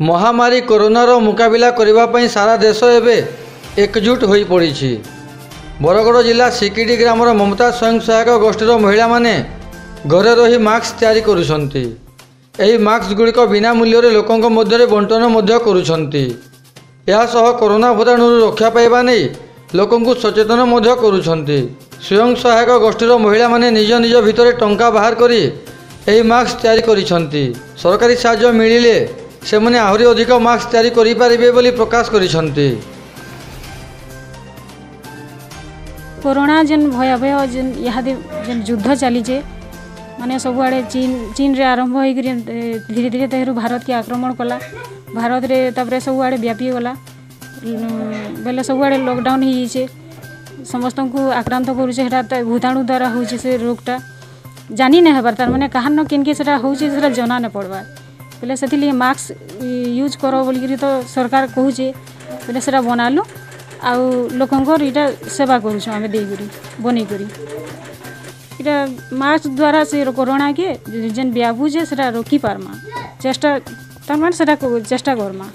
ମହାମାରୀ କରୋନାର ମୁକାବିଲା କରିବା ପାଇଁ ସାରା ଦେଶ ଏବେ ଏକଜୁଟ ହୋଇପଡ଼ିଛି। ବରଗଡ଼ ଜିଲ୍ଲା ସିକିଡ଼ି ଗ୍ରାମର ମମତା ସ୍ୱୟଂ ସହାୟକ ଗୋଷ୍ଠୀର ମହିଳାମାନେ ଘରେ ରହି ମାସ୍କ ତିଆରି କରୁଛନ୍ତି। ଏହି ମାସ୍କଗୁଡ଼ିକ ବିନା ମୂଲ୍ୟରେ ଲୋକଙ୍କ ମଧ୍ୟରେ ବଣ୍ଟନ ମଧ୍ୟ କରୁଛନ୍ତି। ଏହା ସହ କରୋନା ଭୂତାଣୁରୁ ରକ୍ଷା ପାଇବା ନେଇ ଲୋକଙ୍କୁ ସଚେତନ ମଧ୍ୟ କରୁଛନ୍ତି। ସ୍ୱୟଂ ସହାୟକ ଗୋଷ୍ଠୀର ମହିଳାମାନେ ନିଜ ନିଜ ଭିତରେ ଟଙ୍କା ବାହାର କରି ଏହି ମାସ୍କ ତିଆରି କରିଛନ୍ତି। ସରକାରୀ ସାହାଯ୍ୟ ମିଳିଲେ ସେମାନେ ଆହୁରି ଅଧିକ ମାସ୍କ ତିଆରି କରିପାରିବେ ବୋଲି ପ୍ରକାଶ କରିଛନ୍ତି କୋରୋନା ଯେନ୍ ଭୟାବହ ଯେନ୍ ଇହାଦେ ଯେନ୍ ଯୁଦ୍ଧ ଚାଲିଛେ ମାନେ ସବୁଆଡ଼େ ଚୀନ ଚୀନରେ ଆରମ୍ଭ ହେଇକରି ଏ, ଧୀରେ ଧୀରେ ତେହରୁ ଭାରତକେ ଆକ୍ରମଣ କଲା ଭାରତରେ ତାପରେ ସବୁଆଡ଼େ ବ୍ୟାପି ଗଲା ଉଁ, ବେଲେ ସବୁଆଡ଼େ ଲକଡାଉନ୍ ହେଇଯାଇଛେ। ସମସ୍ତଙ୍କୁ ଆକ୍ରାନ୍ତ କରୁଛେ ସେଟା ତ ଭୂତାଣୁ ଦ୍ୱାରା ହଉଛେ ସେ ରୋଗଟା। ଜାନି ନାଇଁ ହେବାର୍ ତାର୍ ମାନେ କାହାରନ କେନ୍କେ ସେଟା ହଉଛେ ସେଟା ଜନା ନାଇଁ ପଡ଼ବାର୍। ବେଲେ ସେଥିର୍ଲାଗି ମାସ୍କ ୟୁଜ୍ କର ବୋଲିକିରି ତ ସରକାର କହୁଛେ ବେଲେ ସେଟା ବନାଲୁ ଆଉ ଲୋକଙ୍କର ଇଟା ସେବା କରୁଛୁଁ ଆମେ ଦେଇକରି ବନେଇକରି ଇଟା ମାସ୍କ ଦ୍ୱାରା ସେ କରୋନାକେ ଯେନ୍ ବ୍ୟାପୁଛେ ସେଟା ରୋକି ପାର୍ମା ଚେଷ୍ଟା ତାର୍ମାନେ ସେଟା କ- ଚେଷ୍ଟା କର୍ମା